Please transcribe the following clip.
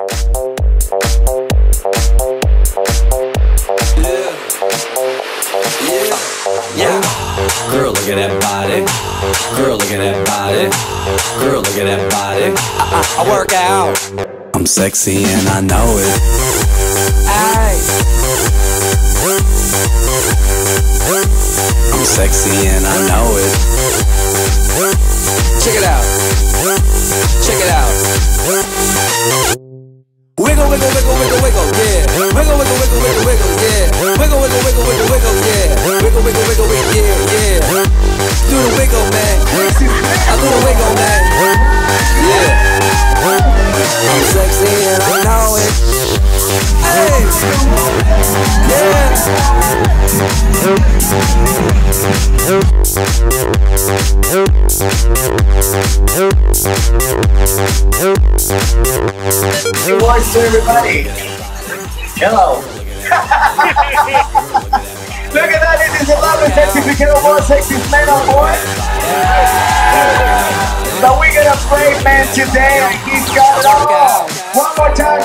Girl, look at that body. Girl, look at that body. Girl, look at that body. I, work out. I'm sexy and I know it. I'm sexy and I know it. Check it out. Check it out. Hey. To everybody. Hello. Look at that, it is a lovely certificate of all sexy men on board. So we got a great man today, and he's got it all. One more time,